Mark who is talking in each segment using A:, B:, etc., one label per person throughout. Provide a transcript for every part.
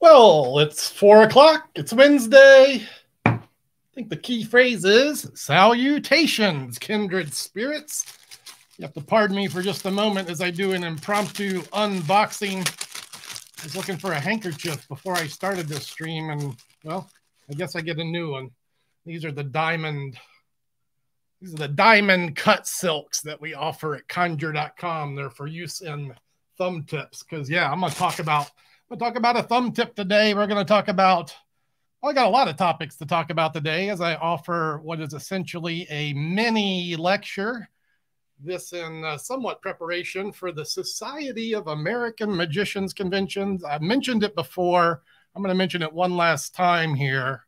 A: Well, it's four o'clock. It's Wednesday. I think the key phrase is salutations, kindred spirits. You have to pardon me for just a moment as I do an impromptu unboxing. I was looking for a handkerchief before I started this stream, and well, I guess I get a new one. These are the diamond. These are the diamond cut silks that we offer at connjure.com. They're for use in thumb tips. Because yeah, I'm gonna talk about We'll talk about a thumb tip today. We're going to talk about, well, I got a lot of topics to talk about today as I offer what is essentially a mini lecture. This in uh, somewhat preparation for the Society of American Magicians Conventions. I mentioned it before. I'm going to mention it one last time here.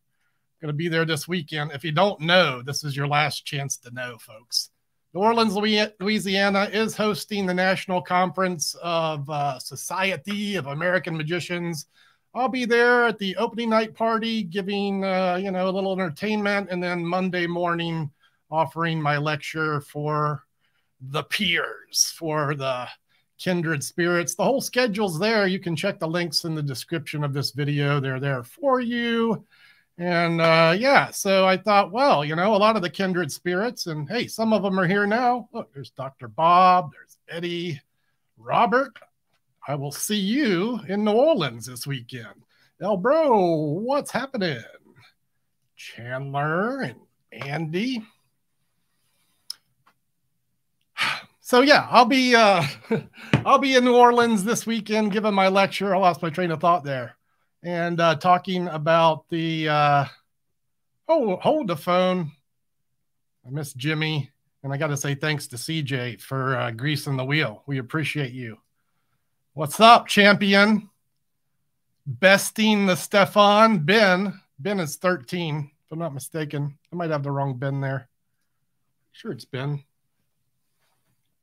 A: I'm going to be there this weekend. If you don't know, this is your last chance to know, folks. New Orleans, Louisiana is hosting the National Conference of uh, Society of American Magicians. I'll be there at the opening night party, giving uh, you know a little entertainment, and then Monday morning offering my lecture for the peers, for the kindred spirits. The whole schedule's there. You can check the links in the description of this video. They're there for you. And uh, yeah, so I thought, well, you know, a lot of the kindred spirits, and hey, some of them are here now. Look, there's Dr. Bob, there's Eddie, Robert. I will see you in New Orleans this weekend. El Bro, what's happening? Chandler and Andy. So yeah, I'll be uh I'll be in New Orleans this weekend giving my lecture. I lost my train of thought there and uh, talking about the uh, oh hold the phone. I miss Jimmy, and I got to say thanks to CJ for uh, greasing the wheel. We appreciate you. What's up, champion? Besting the Stefan Ben. Ben is 13, if I'm not mistaken. I might have the wrong Ben there. Sure, it's Ben.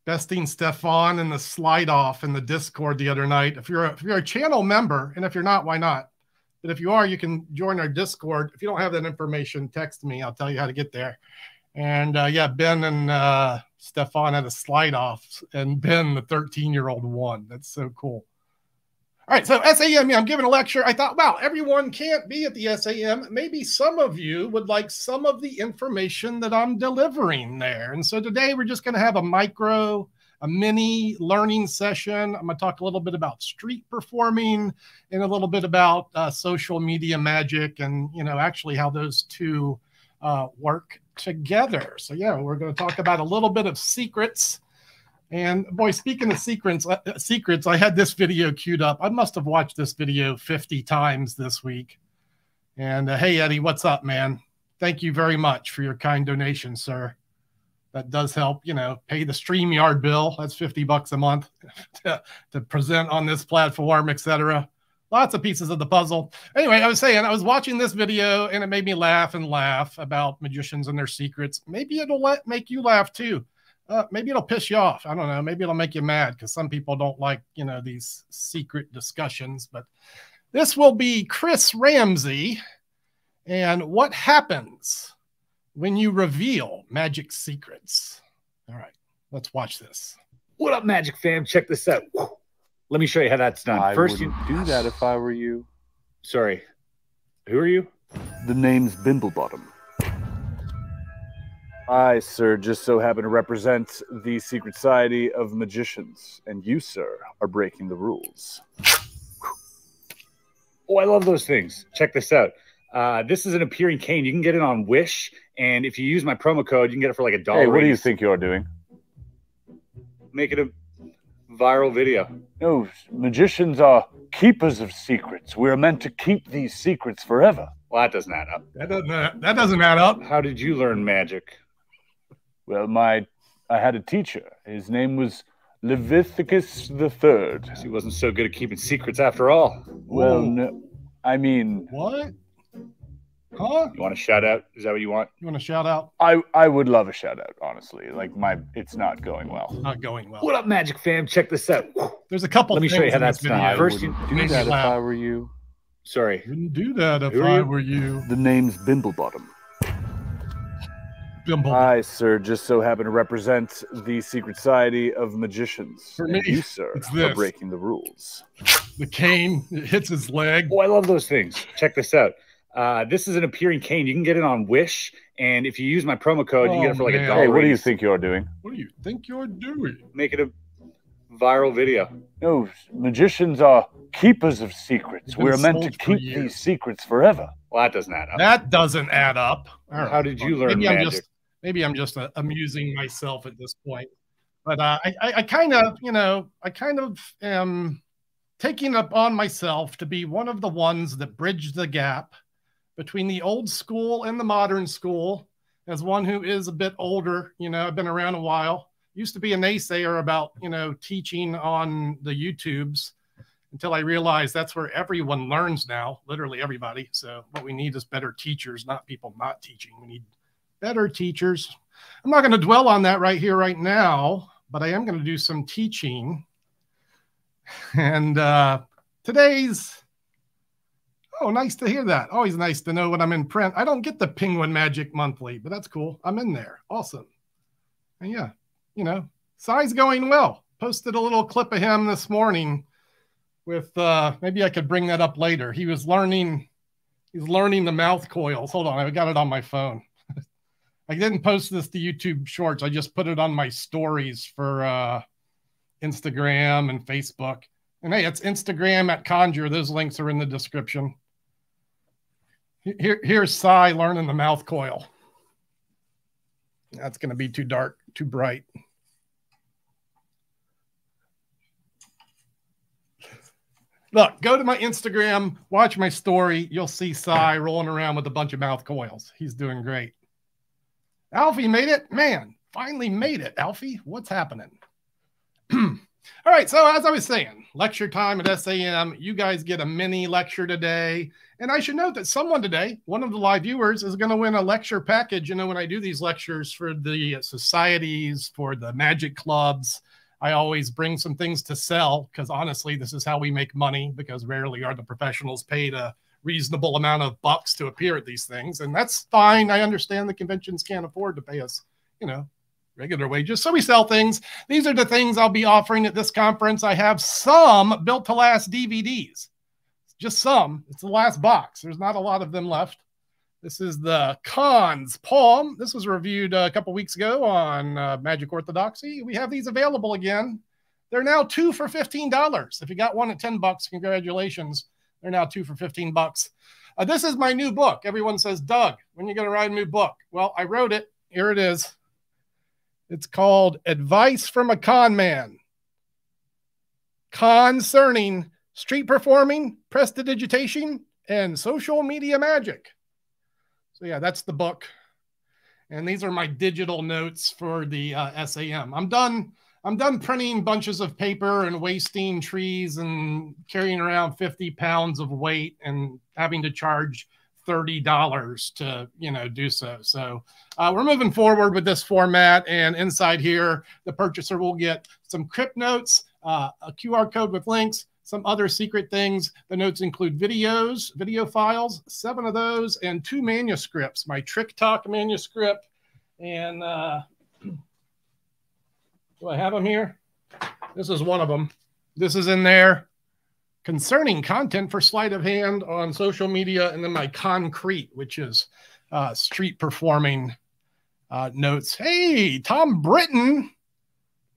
A: Besting Stefan in the slide off in the Discord the other night. If you're a, if you're a channel member, and if you're not, why not? But if you are, you can join our Discord. If you don't have that information, text me. I'll tell you how to get there. And uh, yeah, Ben and uh, Stefan had a slide off, and Ben, the 13 year old, won. That's so cool. All right, so SAM, I'm giving a lecture. I thought, wow, everyone can't be at the SAM. Maybe some of you would like some of the information that I'm delivering there. And so today we're just going to have a micro a mini learning session. I'm going to talk a little bit about street performing and a little bit about uh, social media magic and, you know, actually how those two uh, work together. So, yeah, we're going to talk about a little bit of secrets. And boy, speaking of secrets, uh, secrets, I had this video queued up. I must have watched this video 50 times this week. And uh, hey, Eddie, what's up, man? Thank you very much for your kind donation, sir that does help, you know, pay the StreamYard bill. That's 50 bucks a month to, to present on this platform, etc. Lots of pieces of the puzzle. Anyway, I was saying, I was watching this video and it made me laugh and laugh about magicians and their secrets. Maybe it'll let make you laugh too. Uh, maybe it'll piss you off. I don't know. Maybe it'll make you mad because some people don't like, you know, these secret discussions. But this will be Chris Ramsey and what happens when you reveal magic secrets. All right, let's watch this.
B: What up, Magic fam? Check this out. Let me show you how that's done.
C: I First, you do that if I were you.
B: Sorry, who are you?
C: The name's Bimblebottom. I, sir, just so happen to represent the Secret Society of Magicians, and you, sir, are breaking the rules.
B: Oh, I love those things. Check this out. Uh, this is an appearing cane. You can get it on Wish, and if you use my promo code, you can get it for like a dollar.
C: Hey, what do you think you're doing?
B: Make it a viral video.
C: No, magicians are keepers of secrets. We're meant to keep these secrets forever.
B: Well, that doesn't add up.
A: That doesn't. That doesn't add up.
B: How did you learn magic?
C: Well, my I had a teacher. His name was Leviticus the Third.
B: He wasn't so good at keeping secrets after all.
C: Well, no, I mean,
A: what? Huh?
B: You want a shout out? Is that what you want?
A: You want a shout out?
C: I I would love a shout out, honestly. Like my it's not going well.
A: Not going well.
B: What up, Magic fam? Check this out.
A: There's a couple
B: Let me show you how that's done.
C: First, you do that if I were you.
B: Sorry.
A: Wouldn't do that if I were you.
C: The name's Bimblebottom.
A: Thimble.
C: I, sir, just so happen to represent the secret society of magicians.
A: For me,
C: you, sir,
A: it's this.
C: are
A: this.
C: breaking the rules.
A: the cane it hits his leg.
B: Oh, I love those things. Check this out. Uh, this is an appearing cane. You can get it on Wish, and if you use my promo code, you get it for like
A: Oh,
B: a dollar.
C: Hey, what do you think you're doing?
A: What do you think you're doing?
B: Make it a viral video.
C: No, magicians are keepers of secrets. We're meant to keep
A: years.
C: these secrets forever.
B: Well, that doesn't add up.
A: That doesn't add up. All right.
B: How did you learn
A: maybe I'm
B: magic?
A: just maybe I'm just uh, amusing myself at this point. But uh, I, I, I kind of, you know, I kind of am taking up on myself to be one of the ones that bridge the gap between the old school and the modern school. As one who is a bit older, you know, I've been around a while. Used to be a naysayer about, you know, teaching on the YouTubes until I realized that's where everyone learns now, literally everybody. So what we need is better teachers, not people not teaching. We need better teachers. I'm not going to dwell on that right here, right now, but I am going to do some teaching. And uh, today's, oh, nice to hear that. Always nice to know when I'm in print. I don't get the Penguin Magic Monthly, but that's cool. I'm in there. Awesome. And yeah, you know, Sai's going well. Posted a little clip of him this morning with uh maybe I could bring that up later. He was learning he's learning the mouth coils. Hold on, I got it on my phone. I didn't post this to YouTube shorts. I just put it on my stories for uh Instagram and Facebook. And hey, it's Instagram at Connjure. Those links are in the description. Here, here's Sai learning the mouth coil. That's going to be too dark, too bright. Look, go to my Instagram, watch my story. You'll see Sai rolling around with a bunch of mouth coils. He's doing great. Alfie made it. Man, finally made it. Alfie, what's happening? All right. So, as I was saying, lecture time at SAM. You guys get a mini lecture today. And I should note that someone today, one of the live viewers, is going to win a lecture package. You know, when I do these lectures for the societies, for the magic clubs, I always bring some things to sell because honestly, this is how we make money because rarely are the professionals paid a reasonable amount of bucks to appear at these things. And that's fine. I understand the conventions can't afford to pay us, you know, regular wages. So we sell things. These are the things I'll be offering at this conference. I have some built to last DVDs, just some. It's the last box. There's not a lot of them left. This is the Cons Palm. This was reviewed a couple weeks ago on uh, Magic Orthodoxy. We have these available again. They're now two for $15. If you got one at 10 bucks, congratulations. They're now two for 15 bucks. Uh, this is my new book. Everyone says, Doug, when you going to write a new book? Well, I wrote it. Here it is. It's called Advice from a Con Man Concerning Street Performing, Prestidigitation, and Social Media Magic. So, yeah, that's the book. And these are my digital notes for the uh, SAM. I'm done. I'm done printing bunches of paper and wasting trees and carrying around 50 pounds of weight and having to charge $30 to, you know, do so. So uh, we're moving forward with this format. And inside here, the purchaser will get some crypt notes, uh, a QR code with links, some other secret things. The notes include videos, video files, seven of those, and two manuscripts my Trick Talk manuscript. And uh, do I have them here? This is one of them. This is in there concerning content for sleight of hand on social media. And then my concrete, which is uh, street performing uh, notes. Hey, Tom Britton.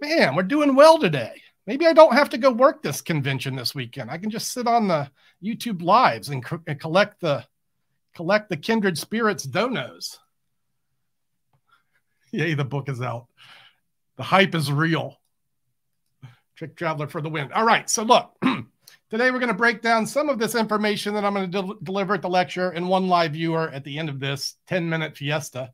A: Man, we're doing well today. Maybe I don't have to go work this convention this weekend. I can just sit on the YouTube lives and, co- and collect the collect the kindred spirits donos. Yay, the book is out. The hype is real. Trick Traveler for the win. All right, so look, today we're going to break down some of this information that I'm going to del- deliver at the lecture and one live viewer at the end of this 10 minute fiesta.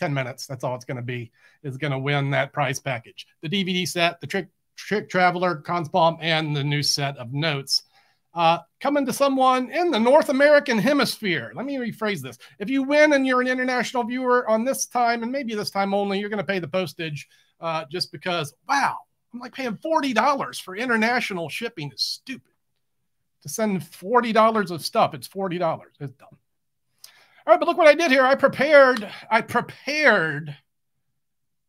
A: 10 minutes, that's all it's going to be, is going to win that prize package. The DVD set, the Trick Trick Traveler, Cons Palm, and the new set of notes. Uh, coming to someone in the North American hemisphere. Let me rephrase this. If you win and you're an international viewer on this time, and maybe this time only, you're going to pay the postage uh, just because, wow, I'm like paying $40 for international shipping is stupid. To send $40 of stuff, it's $40. It's dumb. All right, but look what I did here. I prepared, I prepared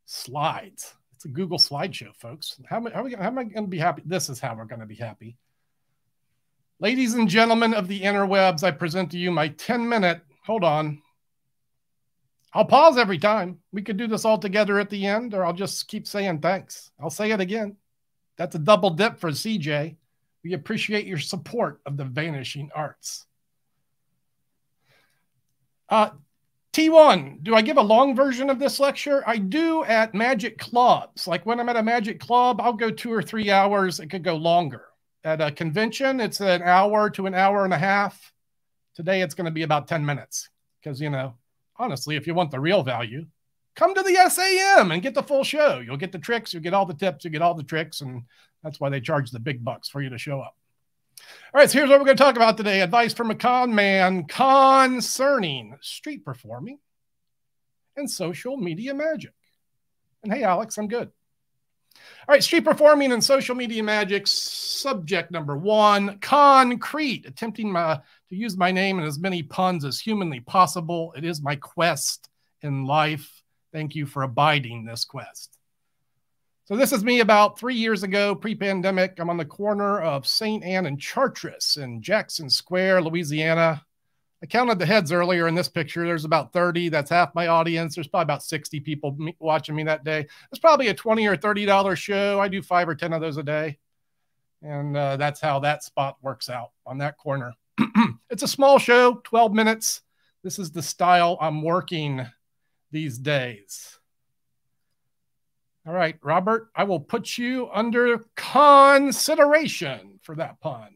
A: slides. It's a Google slideshow, folks. How how, how am I going to be happy? This is how we're going to be happy. Ladies and gentlemen of the interwebs, I present to you my 10 minute, hold on. I'll pause every time. We could do this all together at the end, or I'll just keep saying thanks. I'll say it again. That's a double dip for CJ. We appreciate your support of the vanishing arts. Uh, T1, do I give a long version of this lecture? I do at magic clubs. Like when I'm at a magic club, I'll go two or three hours. It could go longer. At a convention, it's an hour to an hour and a half. Today, it's going to be about 10 minutes because, you know, honestly, if you want the real value, come to the SAM and get the full show. You'll get the tricks, you'll get all the tips, you'll get all the tricks. And that's why they charge the big bucks for you to show up. All right, so here's what we're going to talk about today advice from a con man concerning street performing and social media magic. And hey, Alex, I'm good. All right, street performing and social media magic. Subject number one concrete, attempting my, to use my name in as many puns as humanly possible. It is my quest in life. Thank you for abiding this quest. So this is me about three years ago, pre-pandemic. I'm on the corner of St. Anne and Chartres in Jackson Square, Louisiana. I counted the heads earlier in this picture. There's about 30. That's half my audience. There's probably about 60 people watching me that day. It's probably a 20 or $30 show. I do five or 10 of those a day. And uh, that's how that spot works out on that corner. it's a small show, 12 minutes. This is the style I'm working these days. All right, Robert, I will put you under consideration for that pun.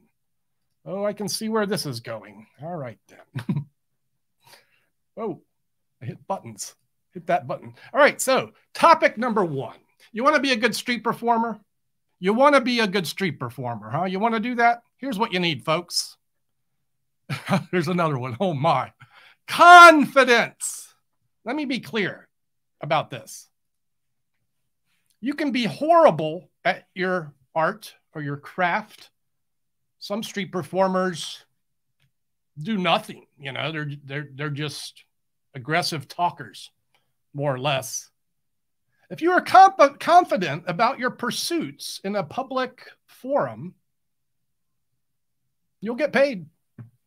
A: Oh, I can see where this is going. All right, then. oh, I hit buttons. Hit that button. All right, so topic number one. You want to be a good street performer? You want to be a good street performer, huh? You want to do that? Here's what you need, folks. Here's another one. Oh, my. Confidence. Let me be clear about this. You can be horrible at your art or your craft. Some street performers do nothing, you know, they're they're they're just aggressive talkers more or less. If you are comp- confident about your pursuits in a public forum, you'll get paid.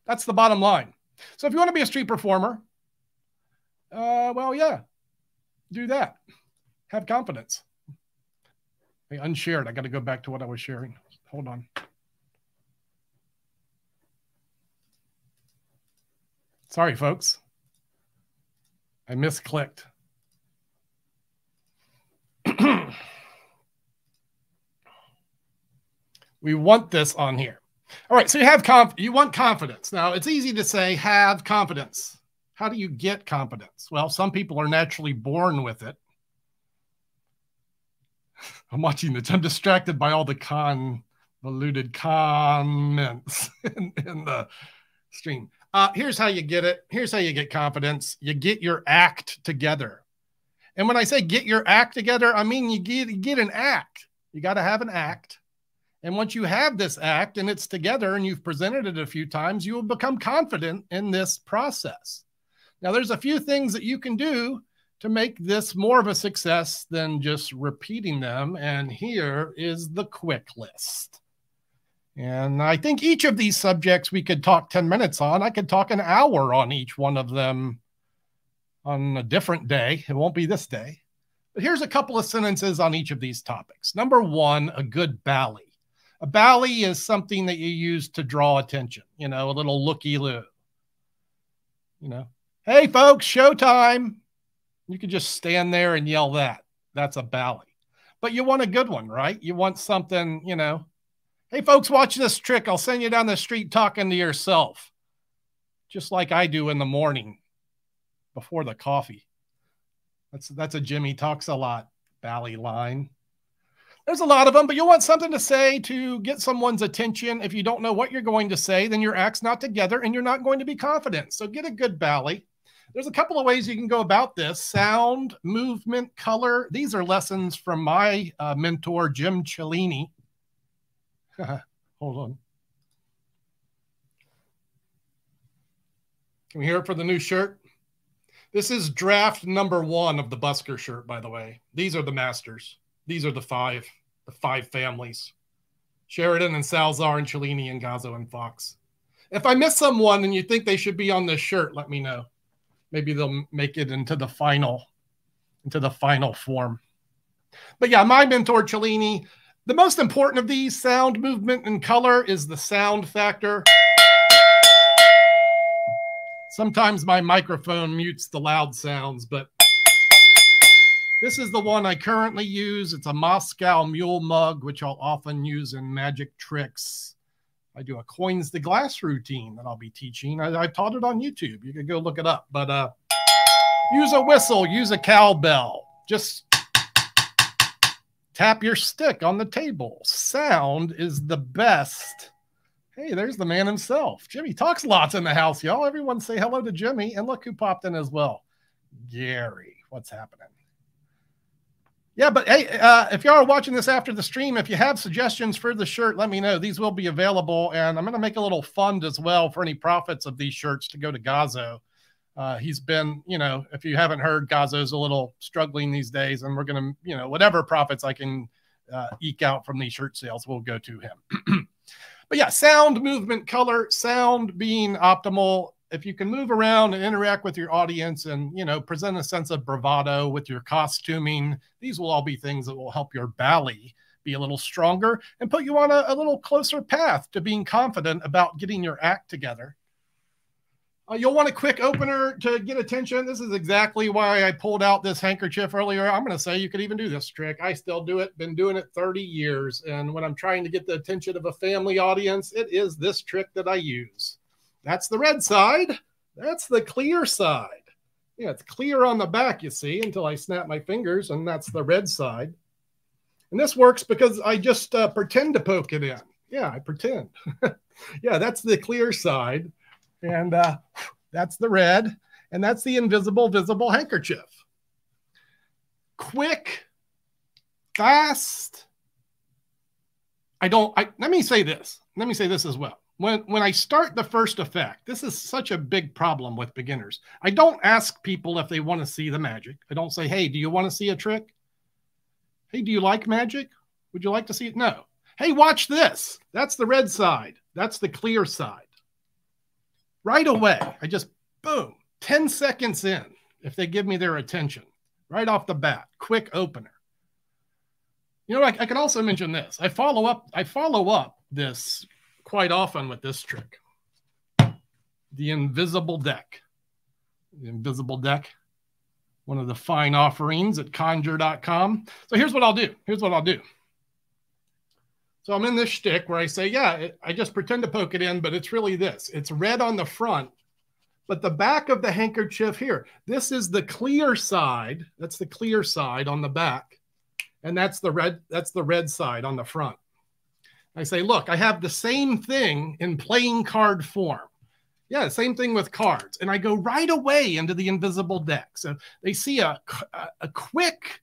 A: That's the bottom line. So if you want to be a street performer, uh, well, yeah, do that. Have confidence. I unshared. I got to go back to what I was sharing. Hold on. Sorry, folks. I misclicked. we want this on here. All right, so you have conf you want confidence. Now, it's easy to say have confidence. How do you get confidence? Well, some people are naturally born with it. I'm watching this. I'm distracted by all the convoluted comments in, in the stream. Uh, here's how you get it. Here's how you get confidence. You get your act together. And when I say get your act together, I mean you get, you get an act. You got to have an act. And once you have this act and it's together and you've presented it a few times, you will become confident in this process. Now, there's a few things that you can do to make this more of a success than just repeating them. And here is the quick list. And I think each of these subjects we could talk 10 minutes on. I could talk an hour on each one of them on a different day. It won't be this day. But here's a couple of sentences on each of these topics. Number one, a good bally. A bally is something that you use to draw attention, you know, a little looky loo. You know, hey, folks, showtime. You could just stand there and yell that. That's a bally. But you want a good one, right? You want something, you know. Hey, folks, watch this trick. I'll send you down the street talking to yourself, just like I do in the morning before the coffee. That's that's a Jimmy Talksalot bally line. There's a lot of them, but you want something to say to get someone's attention. If you don't know what you're going to say, then your act's not together and you're not going to be confident. So get a good bally. There's a couple of ways you can go about this sound, movement, color. These are lessons from my uh, mentor, Jim Cellini. Hold on. Can we hear it for the new shirt? This is draft number one of the Busker shirt, by the way. These are the masters. These are the five, the five families. Sheridan and Salzar and Cellini and Gazzo and Fox. If I miss someone and you think they should be on this shirt, let me know. Maybe they'll make it into the final, into the final form. But yeah, my mentor Cellini. The most important of these sound, movement, and color is the sound factor. Sometimes my microphone mutes the loud sounds, but this is the one I currently use. It's a Moscow Mule mug, which I'll often use in magic tricks. I do a coins the glass routine that I'll be teaching. I, I taught it on YouTube. You can go look it up. But uh, use a whistle, use a cowbell. Just tap your stick on the table. Sound is the best. Hey, there's the man himself. Jimmy Talksalot in the house, y'all. Everyone say hello to Jimmy. And look who popped in as well. Gary, what's happening? Yeah, but hey, uh, if y'all are watching this after the stream, if you have suggestions for the shirt, let me know. These will be available, and I'm going to make a little fund as well for any profits of these shirts to go to Gazzo. Uh, he's been, you know, if you haven't heard, Gazzo's a little struggling these days, and we're going to, you know, whatever profits I can uh, eke out from these shirt sales will go to him. but yeah, sound, movement, color, sound being optimal if you can move around and interact with your audience and you know present a sense of bravado with your costuming these will all be things that will help your bally be a little stronger and put you on a, a little closer path to being confident about getting your act together. Uh, you'll want a quick opener to get attention. This is exactly why i pulled out this handkerchief earlier. I'm going to say you could even do this trick. I still do it been doing it 30 years and when i'm trying to get the attention of a family audience it is this trick that i use that's the red side. That's the clear side. Yeah, it's clear on the back, you see, until I snap my fingers, and that's the red side. And this works because I just uh, pretend to poke it in. Yeah, I pretend. yeah, that's the clear side. And uh, that's the red. And that's the invisible, visible handkerchief. Quick, fast. I don't, I, let me say this. Let me say this as well when when I start the first effect, this is such a big problem with beginners. I don't ask people if they want to see the magic. I don't say, "Hey, do you want to see a trick?" "Hey, do you like magic? Would you like to see it?" No. "Hey, watch this. That's the red side. That's the clear side." Right away, I just boom, 10 seconds in if they give me their attention. Right off the bat, quick opener. You know, I, I can also mention this. I follow up I follow up this quite often with this trick. The invisible deck. The invisible deck, one of the fine offerings at connjure.com. So here's what I'll do. Here's what I'll do. So I'm in this shtick where I say, yeah, I just pretend to poke it in, but it's really this. It's red on the front, but the back of the handkerchief here, this is the clear side. That's the clear side on the back. And that's the red, that's the red side on the front. I say, look, I have the same thing in playing card form. Yeah, same thing with cards. And I go right away into the invisible deck. So they see a, a, a quick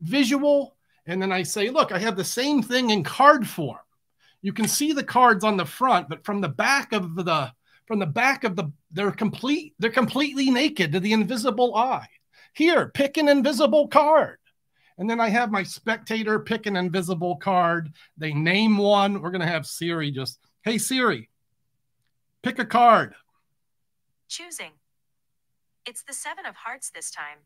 A: visual. And then I say, look, I have the same thing in card form. You can see the cards on the front, but from the back of the from the back of the they're complete they're completely naked to the invisible eye. Here, pick an invisible card. And then I have my spectator pick an invisible card. They name one. We're going to have Siri just, hey, Siri, pick a card.
D: Choosing. It's the seven of hearts this time.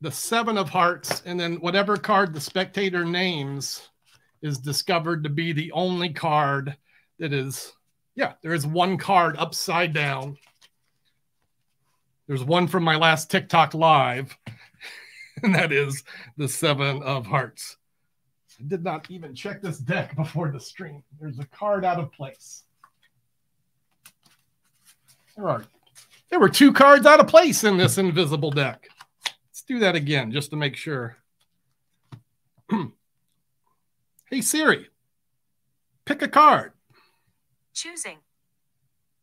A: The seven of hearts. And then whatever card the spectator names is discovered to be the only card that is, yeah, there is one card upside down. There's one from my last TikTok live and that is the seven of hearts. I did not even check this deck before the stream. There's a card out of place. There are there were two cards out of place in this invisible deck. Let's do that again just to make sure. hey Siri, pick a card.
D: Choosing.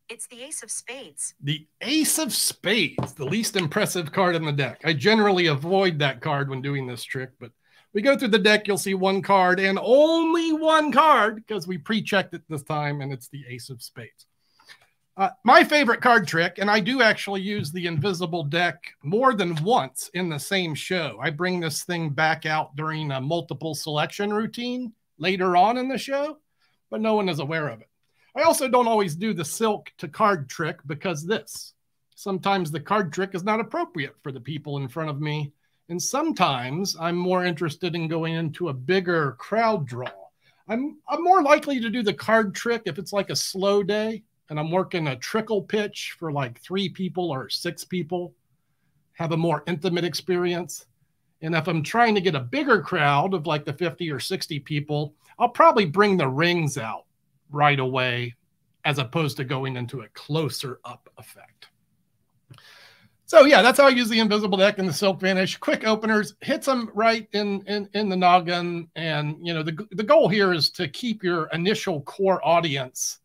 D: It's the ace of spades.
A: The ace of spades, the least impressive card in the deck. I generally avoid that card when doing this trick, but we go through the deck, you'll see one card and only one card because we pre-checked it this time and it's the ace of spades. Uh, my favorite card trick, and I do actually use the invisible deck more than once in the same show. I bring this thing back out during a multiple selection routine later on in the show, but no one is aware of it. I also don't always do the silk to card trick because this. Sometimes the card trick is not appropriate for the people in front of me. And sometimes I'm more interested in going into a bigger crowd draw. I'm, I'm more likely to do the card trick if it's like a slow day and I'm working a trickle pitch for like three people or six people, have a more intimate experience. And if I'm trying to get a bigger crowd of like the 50 or 60 people, I'll probably bring the rings out right away as opposed to going into a closer up effect. So yeah, that's how I use the invisible deck and the silk vanish. Quick openers, hits them right in in in the noggin, and you know the the goal here is to keep your initial core audience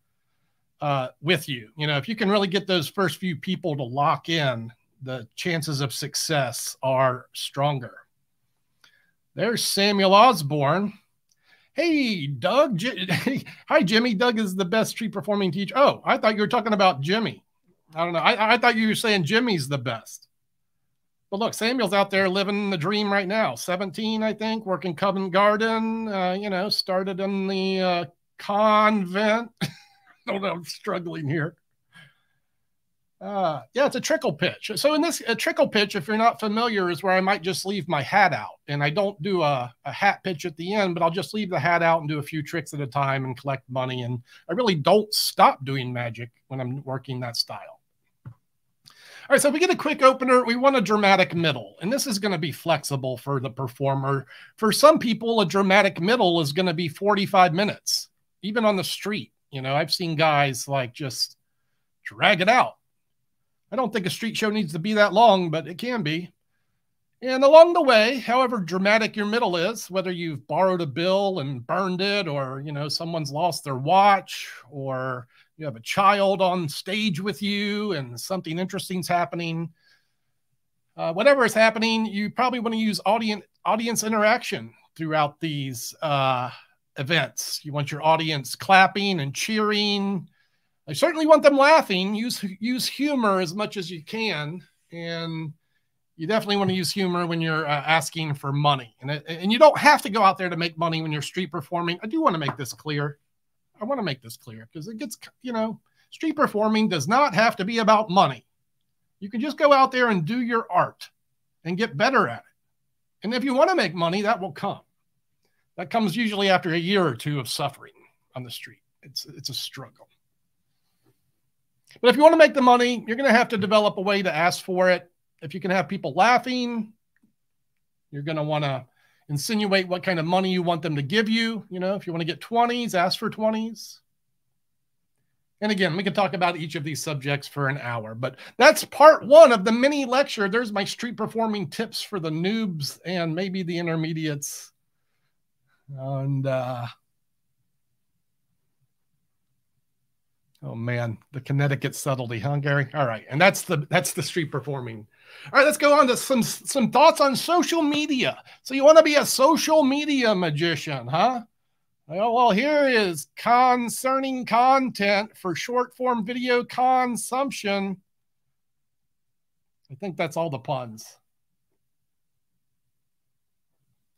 A: uh, with you. You know, if you can really get those first few people to lock in, the chances of success are stronger. There's Samuel Osborne. Hey, Doug. J- Hi, Jimmy. Doug is the best street performing teacher. Oh, I thought you were talking about Jimmy. I don't know. I, I thought you were saying Jimmy's the best. But look, Samuel's out there living the dream right now. 17, I think, working Covent Garden. Uh, you know, started in the uh, convent. don't know. I'm struggling here. Uh, yeah, it's a trickle pitch. So in this a trickle pitch, if you're not familiar, is where I might just leave my hat out, and I don't do a, a hat pitch at the end, but I'll just leave the hat out and do a few tricks at a time and collect money. And I really don't stop doing magic when I'm working that style. All right, so we get a quick opener. We want a dramatic middle, and this is going to be flexible for the performer. For some people, a dramatic middle is going to be 45 minutes, even on the street. You know, I've seen guys like just drag it out. I don't think a street show needs to be that long, but it can be. And along the way, however dramatic your middle is, whether you've borrowed a bill and burned it, or you know someone's lost their watch, or you have a child on stage with you and something interesting's happening, uh, whatever is happening, you probably want to use audience audience interaction throughout these uh, events. You want your audience clapping and cheering. I certainly want them laughing. Use use humor as much as you can, and you definitely want to use humor when you're uh, asking for money. And and you don't have to go out there to make money when you're street performing. I do want to make this clear. I want to make this clear because it gets you know street performing does not have to be about money. You can just go out there and do your art and get better at it. And if you want to make money, that will come. That comes usually after a year or two of suffering on the street. It's it's a struggle. But if you want to make the money, you're going to have to develop a way to ask for it. If you can have people laughing, you're going to want to insinuate what kind of money you want them to give you. You know, if you want to get 20s, ask for 20s. And again, we can talk about each of these subjects for an hour, but that's part one of the mini lecture. There's my street performing tips for the noobs and maybe the intermediates. And uh, oh man, the Connecticut subtlety, huh, Gary? All right, and that's the that's the street performing. All right, let's go on to some some thoughts on social media. So you want to be a social media magician, huh? Well, well, here is concerning content for short form video consumption. I think that's all the puns.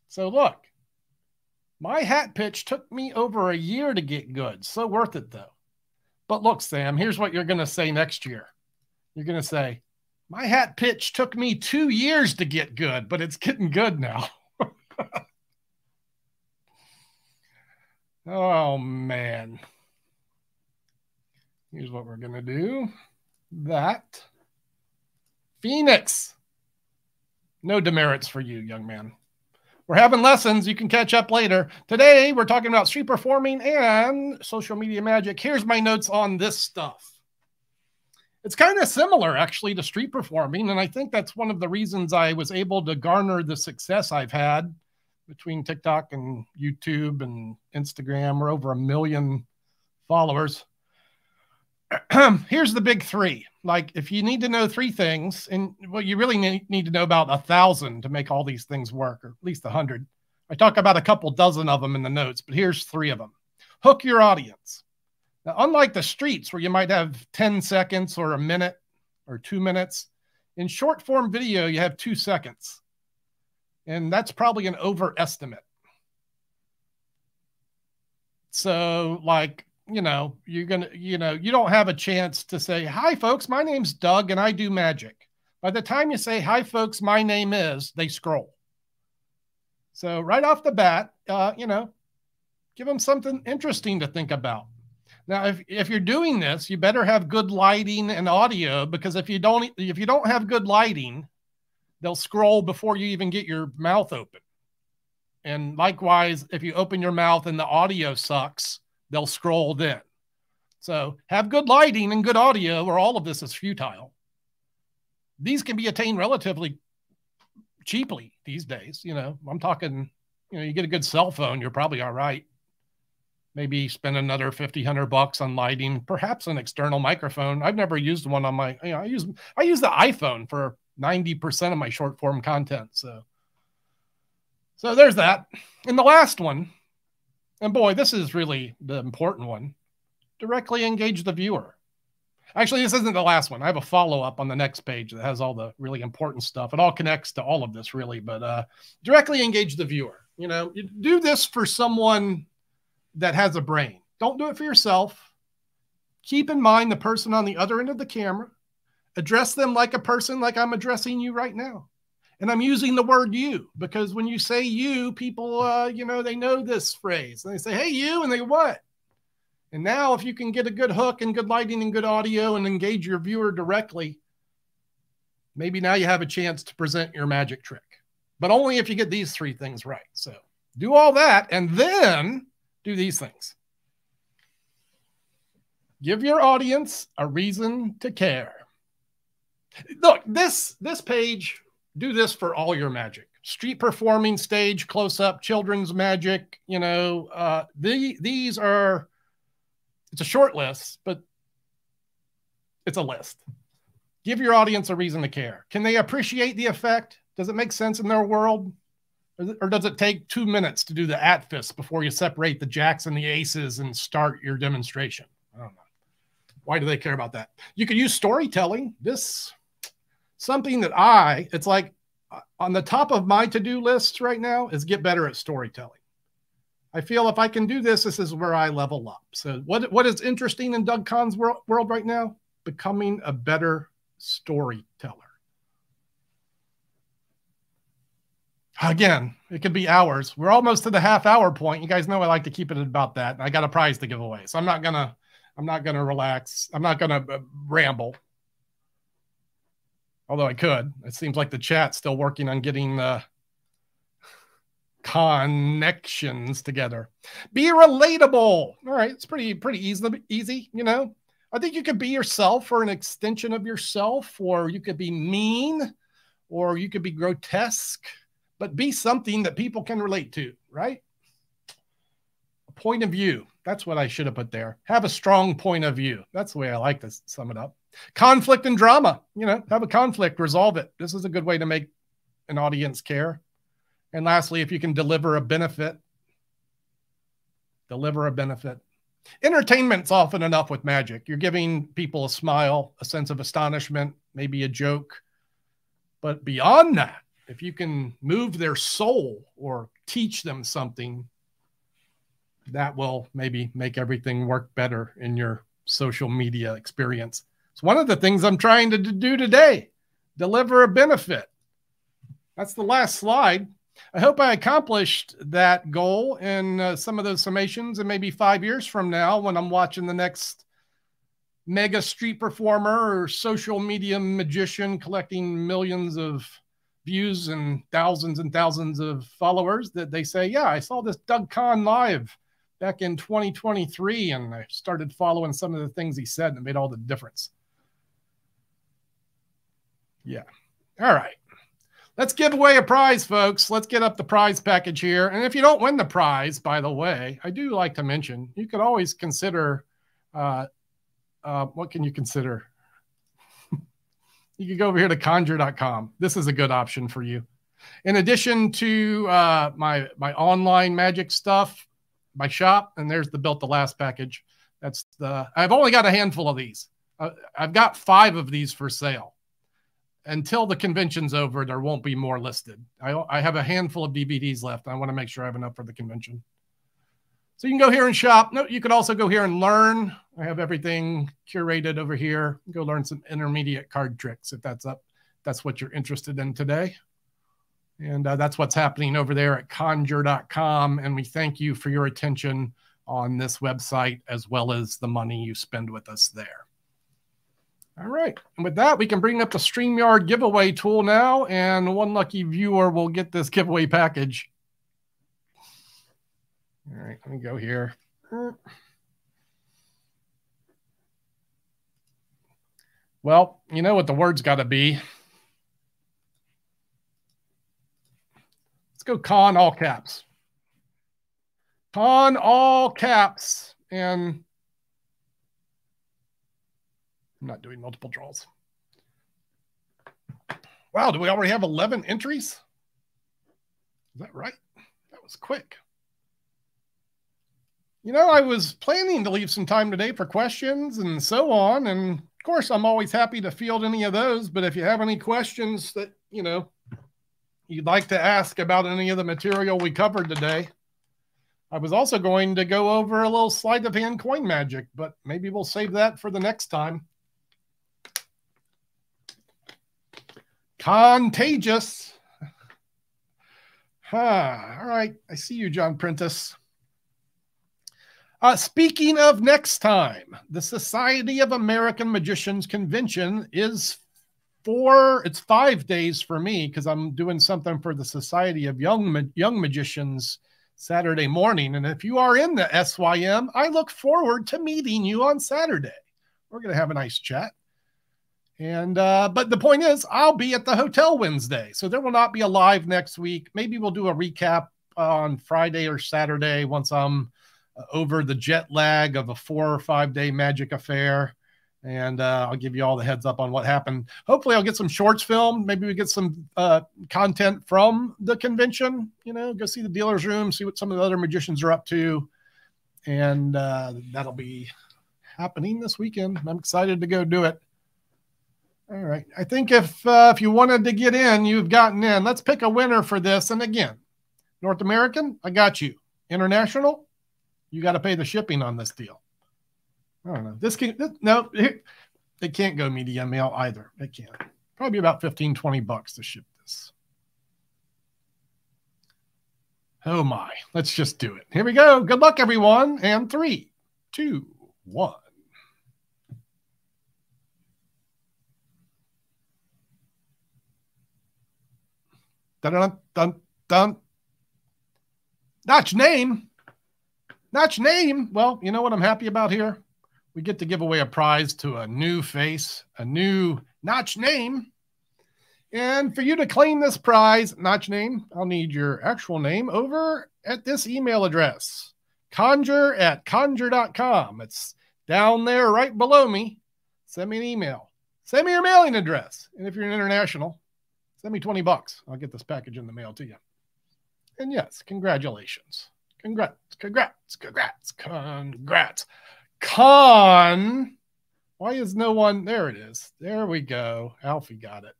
A: So look, my hat pitch took me over a year to get good. So worth it though. But look, Sam, here's what you're going to say next year. You're going to say, My hat pitch took me two years to get good, but it's getting good now. oh, man. Here's what we're going to do that. Phoenix. No demerits for you, young man. We're having lessons. You can catch up later. Today, we're talking about street performing and social media magic. Here's my notes on this stuff. It's kind of similar, actually, to street performing. And I think that's one of the reasons I was able to garner the success I've had between TikTok and YouTube and Instagram. We're over a million followers. Here's the big three. Like, if you need to know three things, and well, you really need, to know about a thousand to make all these things work, or at least a hundred. I talk about a couple dozen of them in the notes, but here's three of them. Hook your audience. Now, unlike the streets where you might have 10 seconds or a minute or two minutes, in short form video, you have two seconds. And that's probably an overestimate. So, like, you know, you're going to, you know, you don't have a chance to say, Hi, folks, my name's Doug and I do magic. By the time you say, Hi, folks, my name is, they scroll. So, right off the bat, uh, you know, give them something interesting to think about. Now, if, if you're doing this, you better have good lighting and audio because if you don't if you don't have good lighting, they'll scroll before you even get your mouth open. And likewise, if you open your mouth and the audio sucks, they'll scroll then. So have good lighting and good audio, or all of this is futile. These can be attained relatively cheaply these days. You know, I'm talking, you know, you get a good cell phone, you're probably all right maybe spend another 50 100 bucks on lighting perhaps an external microphone i've never used one on my you know i use i use the iphone for 90% of my short form content so so there's that and the last one and boy this is really the important one directly engage the viewer actually this isn't the last one i have a follow-up on the next page that has all the really important stuff it all connects to all of this really but uh directly engage the viewer you know do this for someone that has a brain. Don't do it for yourself. Keep in mind the person on the other end of the camera. Address them like a person, like I'm addressing you right now. And I'm using the word you because when you say you, people, uh, you know, they know this phrase. And they say, hey, you, and they what? And now, if you can get a good hook and good lighting and good audio and engage your viewer directly, maybe now you have a chance to present your magic trick. But only if you get these three things right. So do all that. And then do these things. Give your audience a reason to care. Look, this this page, do this for all your magic. Street performing, stage, close up, children's magic. You know, uh, the, these are. It's a short list, but it's a list. Give your audience a reason to care. Can they appreciate the effect? Does it make sense in their world? Or does it take two minutes to do the at fist before you separate the jacks and the aces and start your demonstration? I don't know. Why do they care about that? You could use storytelling. This something that I, it's like uh, on the top of my to-do list right now is get better at storytelling. I feel if I can do this, this is where I level up. So what what is interesting in Doug Conn's world, world right now? Becoming a better storyteller. Again, it could be hours. We're almost to the half hour point. You guys know I like to keep it about that. I got a prize to give away, so I'm not gonna, I'm not gonna relax. I'm not gonna uh, ramble. Although I could. It seems like the chat's still working on getting the connections together. Be relatable. All right, it's pretty pretty easy. Easy, you know. I think you could be yourself or an extension of yourself, or you could be mean, or you could be grotesque but be something that people can relate to, right? A point of view. That's what I should have put there. Have a strong point of view. That's the way I like to sum it up. Conflict and drama. You know, have a conflict, resolve it. This is a good way to make an audience care. And lastly, if you can deliver a benefit, deliver a benefit. Entertainment's often enough with magic. You're giving people a smile, a sense of astonishment, maybe a joke. But beyond that, if you can move their soul or teach them something, that will maybe make everything work better in your social media experience. It's one of the things I'm trying to do today deliver a benefit. That's the last slide. I hope I accomplished that goal in uh, some of those summations, and maybe five years from now, when I'm watching the next mega street performer or social media magician collecting millions of views and thousands and thousands of followers that they say, yeah, I saw this Doug Conn live back in 2023 and I started following some of the things he said and it made all the difference. Yeah. All right. Let's give away a prize, folks. Let's get up the prize package here. And if you don't win the prize, by the way, I do like to mention you could always consider uh, uh, what can you consider? you can go over here to connjure.com. This is a good option for you. In addition to uh, my my online magic stuff, my shop, and there's the built the last package. That's the. I've only got a handful of these. Uh, I've got five of these for sale. Until the convention's over, there won't be more listed. I, I have a handful of DVDs left. I want to make sure I have enough for the convention. So you can go here and shop. No, you could also go here and learn. I have everything curated over here. Go learn some intermediate card tricks if that's up. That's what you're interested in today. And uh, that's what's happening over there at connjure.com. And we thank you for your attention on this website as well as the money you spend with us there. All right. And with that, we can bring up the StreamYard giveaway tool now, and one lucky viewer will get this giveaway package. All right, let me go here. Well, you know what the word's got to be. Go con all caps. Con all caps. And I'm not doing multiple draws. Wow, do we already have 11 entries? Is that right? That was quick. You know, I was planning to leave some time today for questions and so on. And of course, I'm always happy to field any of those. But if you have any questions that, you know, you'd like to ask about any of the material we covered today, I was also going to go over a little sleight of hand coin magic, but maybe we'll save that for the next time. Contagious. Huh. All right. I see you, John Prentice. Uh, speaking of next time, the Society of American Magicians Convention is four, it's five days for me because I'm doing something for the Society of Young, Young Magicians Saturday morning. And if you are in the SYM, I look forward to meeting you on Saturday. We're going to have a nice chat. And uh, but the point is, I'll be at the hotel Wednesday, so there will not be a live next week. Maybe we'll do a recap on Friday or Saturday once I'm uh, over the jet lag of a four or five day magic affair. And uh, I'll give you all the heads up on what happened. Hopefully, I'll get some shorts filmed. Maybe we get some uh, content from the convention. You know, go see the dealer's room, see what some of the other magicians are up to. And uh, that'll be happening this weekend. I'm excited to go do it. All right. I think if uh, if you wanted to get in, you've gotten in. Let's pick a winner for this. And again, North American, I got you. International, you got to pay the shipping on this deal. I don't know. This can this, no, it, it can't go media mail either. It can't. Probably about 15, 20 bucks to ship this. Oh my. Let's just do it. Here we go. Good luck, everyone. And three, two, one. Dun dun dun dun. Notch name. Notch name. Well, you know what I'm happy about here? We get to give away a prize to a new face, a new Notch name. And for you to claim this prize, Notch name, I'll need your actual name over at this email address connjure at connjure.com. It's down there right below me. Send me an email. Send me your mailing address. And if you're an international, send me 20 bucks. I'll get this package in the mail to you. And yes, congratulations. Congrats, congrats, congrats, congrats. Con. Why is no one? There it is. There we go. Alfie got it.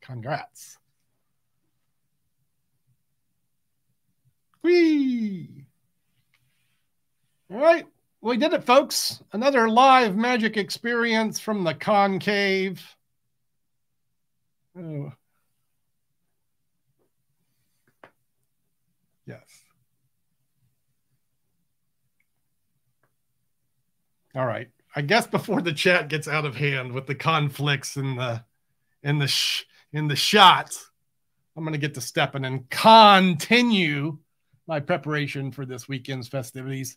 A: Congrats. Whee! All right. We did it, folks. Another live magic experience from the concave. Oh. Yes. All right. I guess before the chat gets out of hand with the conflicts and the in the sh- in the shots, I'm going to get to stepping and continue my preparation for this weekend's festivities.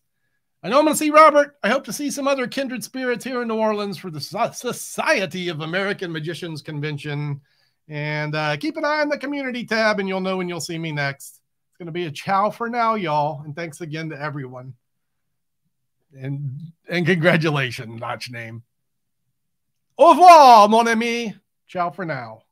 A: I know I'm going to see Robert. I hope to see some other kindred spirits here in New Orleans for the Society of American Magicians Convention. And uh, keep an eye on the community tab, and you'll know when you'll see me next. It's going to be a ciao for now, y'all. And thanks again to everyone and and congratulations, Notch name. Au revoir, mon ami. Ciao for now.